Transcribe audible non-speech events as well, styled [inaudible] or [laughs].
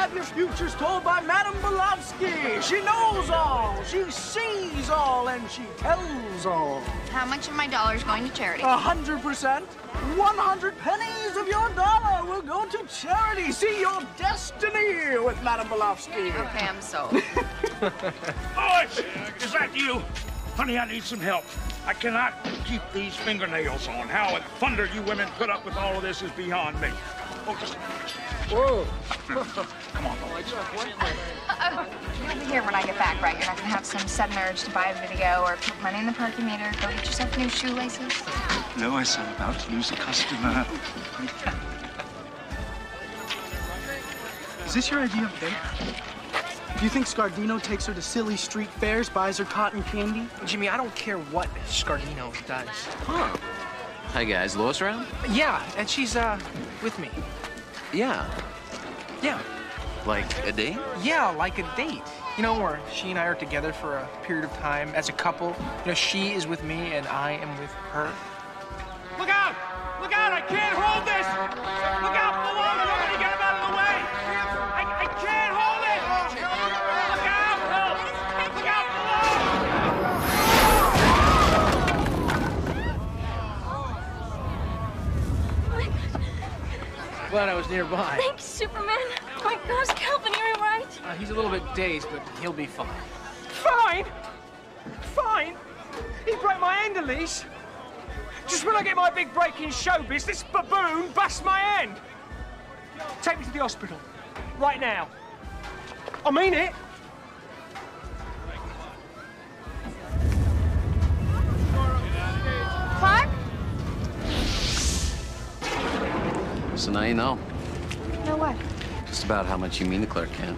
have your futures told by Madame Bolovsky. She knows all, she sees all, and she tells all. How much of my dollar is going to charity? A hundred percent. One hundred pennies of your dollar will go to charity. See your destiny with Madame Bolovsky. Okay, I'm sold. [laughs] Oh, is that you? Honey, I need some help. I cannot keep these fingernails on. How in thunder you women put up with all of this is beyond me. Oh, just... Whoa. Come on, boys. You'll be here when I get back, right? You're not gonna have some sudden urge to buy a video or put money in the parking meter, go get yourself new shoelaces. Lois, I'm about to lose a customer. Is this your idea of date? Do you think Scardino takes her to silly street fairs, buys her cotton candy? Jimmy, I don't care what Scardino does. Huh. Hi, guys. Lois around? Yeah, and she's, uh, with me. Yeah. Yeah. Like a date? Yeah, like a date. You know, where she and I are together for a period of time as a couple. You know, she is with me and I am with her. Look out! Look out! I can't hold Glad I was nearby. Thanks, Superman. My gosh, Calvin, you're right. Uh, he's a little bit dazed, but he'll be fine. Fine. Fine. He broke my hand, Elise. Just when I get my big break in showbiz, this baboon busts my hand. Take me to the hospital. Right now. I mean it. So now you know Know what? just about how much you mean to Clark Kent.